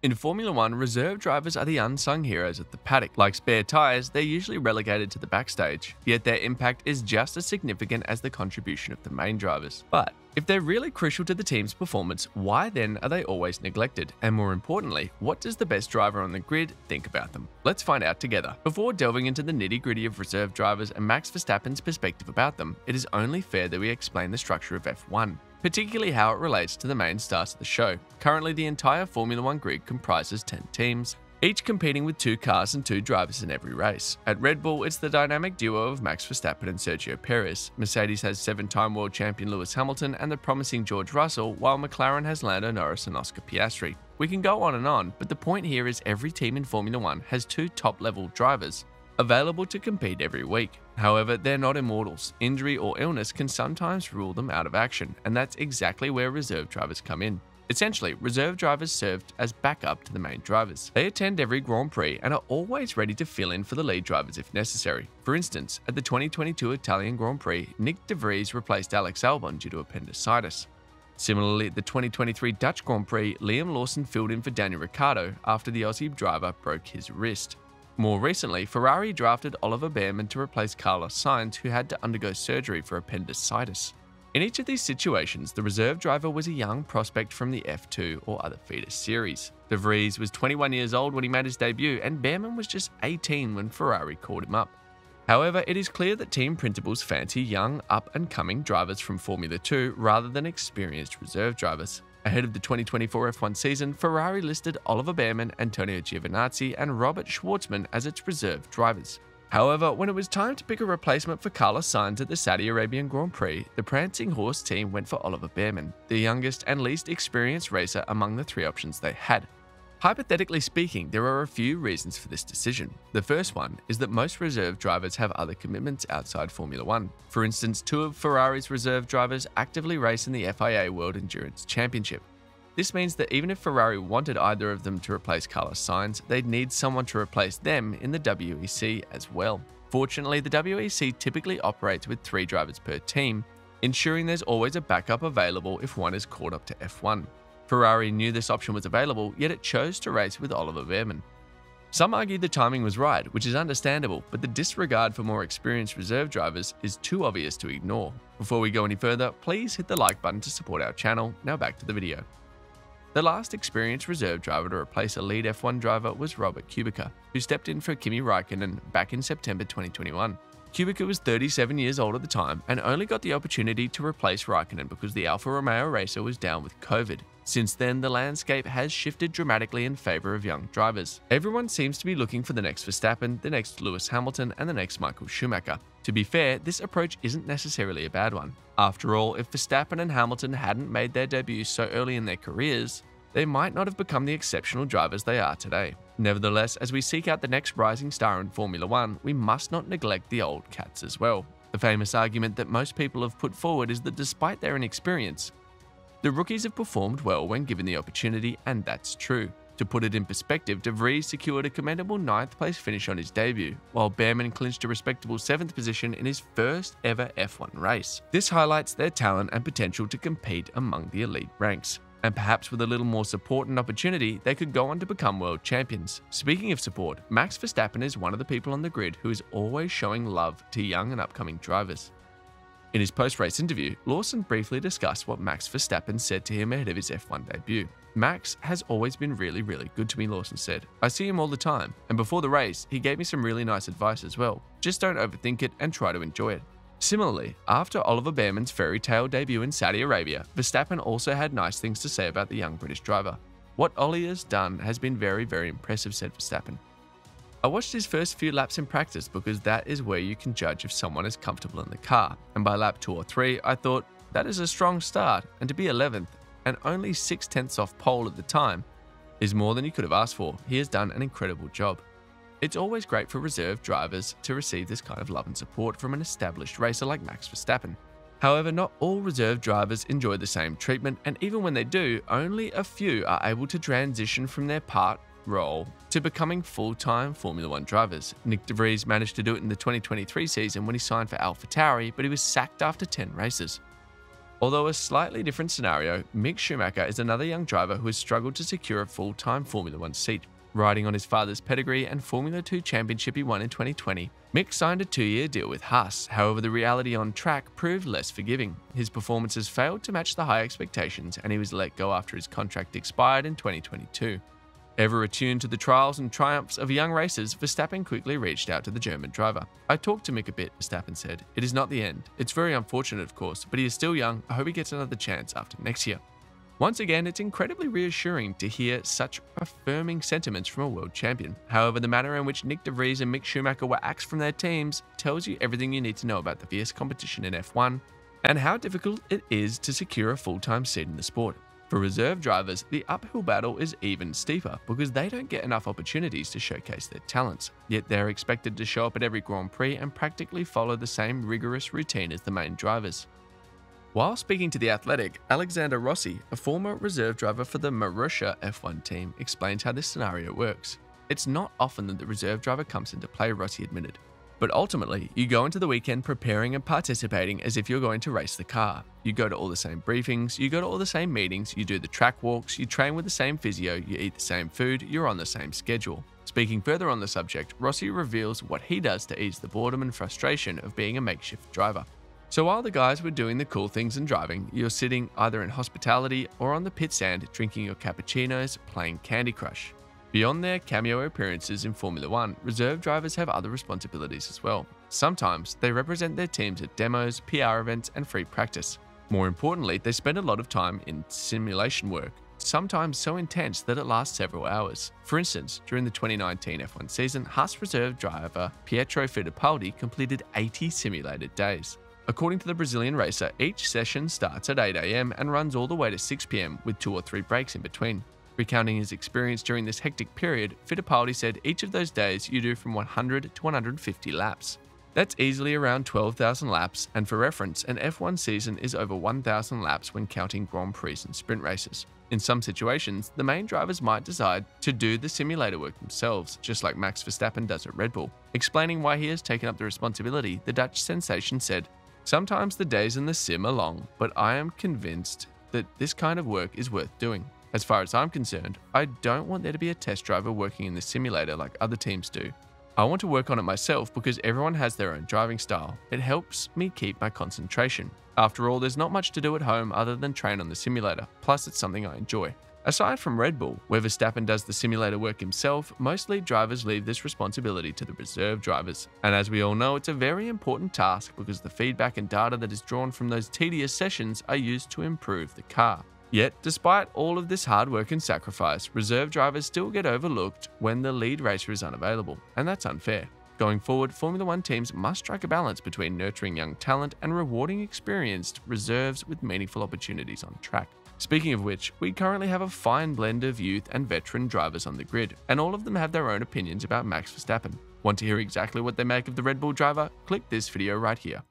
In Formula One, reserve drivers are the unsung heroes of the paddock. Like spare tyres, they're usually relegated to the backstage, yet their impact is just as significant as the contribution of the main drivers. But if they're really crucial to the team's performance, why then are they always neglected? And more importantly, what does the best driver on the grid think about them? Let's find out together. Before delving into the nitty gritty of reserve drivers and Max Verstappen's perspective about them, it is only fair that we explain the structure of F1 particularly how it relates to the main stars of the show. Currently, the entire Formula One grid comprises 10 teams, each competing with two cars and two drivers in every race. At Red Bull, it's the dynamic duo of Max Verstappen and Sergio Perez. Mercedes has seven time world champion Lewis Hamilton and the promising George Russell, while McLaren has Lando Norris and Oscar Piastri. We can go on and on, but the point here is every team in Formula One has two top level drivers available to compete every week. However, they're not immortals. Injury or illness can sometimes rule them out of action, and that's exactly where reserve drivers come in. Essentially, reserve drivers served as backup to the main drivers. They attend every Grand Prix and are always ready to fill in for the lead drivers if necessary. For instance, at the 2022 Italian Grand Prix, Nyck de Vries replaced Alex Albon due to appendicitis. Similarly, at the 2023 Dutch Grand Prix, Liam Lawson filled in for Daniel Ricciardo after the Aussie driver broke his wrist. More recently, Ferrari drafted Oliver Bearman to replace Carlos Sainz, who had to undergo surgery for appendicitis. In each of these situations, the reserve driver was a young prospect from the F2 or other feeder series. De Vries was 21 years old when he made his debut, and Bearman was just 18 when Ferrari called him up. However, it is clear that team principals fancy young, up and coming drivers from Formula 2 rather than experienced reserve drivers. Ahead of the 2024 F1 season, Ferrari listed Oliver Bearman, Antonio Giovinazzi, and Robert Shwartzman as its reserve drivers. However, when it was time to pick a replacement for Carlos Sainz at the Saudi Arabian Grand Prix, the Prancing Horse team went for Oliver Bearman, the youngest and least experienced racer among the three options they had. Hypothetically speaking, there are a few reasons for this decision. The first one is that most reserve drivers have other commitments outside Formula One. For instance, two of Ferrari's reserve drivers actively race in the FIA World Endurance Championship. This means that even if Ferrari wanted either of them to replace Carlos Sainz, they'd need someone to replace them in the WEC as well. Fortunately, the WEC typically operates with three drivers per team, ensuring there's always a backup available if one is called up to F1. Ferrari knew this option was available, yet it chose to race with Oliver Bearman. Some argue the timing was right, which is understandable, but the disregard for more experienced reserve drivers is too obvious to ignore. Before we go any further, please hit the like button to support our channel. Now back to the video. The last experienced reserve driver to replace a lead F1 driver was Robert Kubica, who stepped in for Kimi Raikkonen back in September 2021. Kubica was 37 years old at the time and only got the opportunity to replace Raikkonen because the Alfa Romeo racer was down with COVID. Since then, the landscape has shifted dramatically in favour of young drivers. Everyone seems to be looking for the next Verstappen, the next Lewis Hamilton, and the next Michael Schumacher. To be fair, this approach isn't necessarily a bad one. After all, if Verstappen and Hamilton hadn't made their debuts so early in their careers, they might not have become the exceptional drivers they are today. Nevertheless, as we seek out the next rising star in Formula One, we must not neglect the old cats as well. The famous argument that most people have put forward is that despite their inexperience, the rookies have performed well when given the opportunity, and that's true. To put it in perspective, De Vries secured a commendable ninth place finish on his debut, while Bearman clinched a respectable 7th position in his first ever F1 race. This highlights their talent and potential to compete among the elite ranks. And perhaps with a little more support and opportunity, they could go on to become world champions. Speaking of support, Max Verstappen is one of the people on the grid who is always showing love to young and upcoming drivers. In his post race interview, Lawson briefly discussed what Max Verstappen said to him ahead of his F1 debut. Max has always been really, really good to me, Lawson said. I see him all the time, and before the race, he gave me some really nice advice as well. Just don't overthink it and try to enjoy it. Similarly, after Oliver Bearman's fairy tale debut in Saudi Arabia, Verstappen also had nice things to say about the young British driver. What Ollie has done has been very, very impressive, said Verstappen. I watched his first few laps in practice because that is where you can judge if someone is comfortable in the car, and by lap 2 or 3, I thought, that is a strong start, and to be 11th, and only 6 tenths off pole at the time, is more than you could have asked for. He has done an incredible job. It's always great for reserve drivers to receive this kind of love and support from an established racer like Max Verstappen. However, not all reserve drivers enjoy the same treatment, and even when they do, only a few are able to transition from their part role to becoming full-time Formula One drivers. Nyck de Vries managed to do it in the 2023 season when he signed for AlphaTauri, but he was sacked after 10 races. Although a slightly different scenario, Mick Schumacher is another young driver who has struggled to secure a full time Formula One seat. Riding on his father's pedigree and Formula 2 championship he won in 2020, Mick signed a two year deal with Haas. However, the reality on track proved less forgiving. His performances failed to match the high expectations, and he was let go after his contract expired in 2022. Ever attuned to the trials and triumphs of young racers, Verstappen quickly reached out to the German driver. I talked to Mick a bit, Verstappen said. It is not the end. It's very unfortunate, of course, but he is still young. I hope he gets another chance after next year. Once again, it's incredibly reassuring to hear such affirming sentiments from a world champion. However, the manner in which Nyck de Vries and Mick Schumacher were axed from their teams tells you everything you need to know about the fierce competition in F1 and how difficult it is to secure a full time seat in the sport. For reserve drivers, the uphill battle is even steeper because they don't get enough opportunities to showcase their talents, yet they're expected to show up at every Grand Prix and practically follow the same rigorous routine as the main drivers. While speaking to The Athletic, Alexander Rossi, a former reserve driver for the Marussia F1 team, explains how this scenario works. It's not often that the reserve driver comes into play, Rossi admitted. But ultimately, you go into the weekend preparing and participating as if you're going to race the car. You go to all the same briefings, you go to all the same meetings, you do the track walks, you train with the same physio, you eat the same food, you're on the same schedule. Speaking further on the subject, Rossi reveals what he does to ease the boredom and frustration of being a makeshift driver. So while the guys were doing the cool things and driving, you're sitting either in hospitality or on the pit stand drinking your cappuccinos, playing Candy Crush. Beyond their cameo appearances in Formula One, reserve drivers have other responsibilities as well. Sometimes they represent their teams at demos, PR events, and free practice. More importantly, they spend a lot of time in simulation work, sometimes so intense that it lasts several hours. For instance, during the 2019 F1 season, Haas reserve driver Pietro Fittipaldi completed 80 simulated days. According to the Brazilian racer, each session starts at 8am and runs all the way to 6pm with two or three breaks in between. Recounting his experience during this hectic period, Fittipaldi said each of those days you do from 100 to 150 laps. That's easily around 12,000 laps, and for reference, an F1 season is over 1,000 laps when counting Grand Prix and sprint races. In some situations, the main drivers might decide to do the simulator work themselves, just like Max Verstappen does at Red Bull. Explaining why he has taken up the responsibility, the Dutch sensation said, Sometimes the days in the sim are long, but I am convinced that this kind of work is worth doing. As far as I'm concerned, I don't want there to be a test driver working in the simulator like other teams do. I want to work on it myself because everyone has their own driving style. It helps me keep my concentration. After all, there's not much to do at home other than train on the simulator, plus it's something I enjoy. Aside from Red Bull, where Verstappen does the simulator work himself, most lead drivers leave this responsibility to the reserve drivers. And as we all know, it's a very important task because the feedback and data that is drawn from those tedious sessions are used to improve the car. Yet, despite all of this hard work and sacrifice, reserve drivers still get overlooked when the lead racer is unavailable, and that's unfair. Going forward, Formula One teams must strike a balance between nurturing young talent and rewarding experienced reserves with meaningful opportunities on track. Speaking of which, we currently have a fine blend of youth and veteran drivers on the grid, and all of them have their own opinions about Max Verstappen. Want to hear exactly what they make of the Red Bull driver? Click this video right here.